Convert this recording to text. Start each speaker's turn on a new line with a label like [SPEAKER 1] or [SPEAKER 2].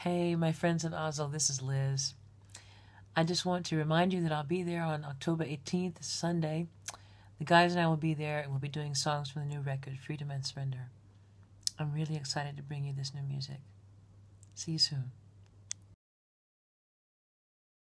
[SPEAKER 1] Hey, my friends in Oslo, this is Lizz. I just want to remind you that I'll be there on October 18th, Sunday. The guys and I will be there and we'll be doing songs from the new record, Freedom and Surrender. I'm really excited to bring you this new music. See you soon.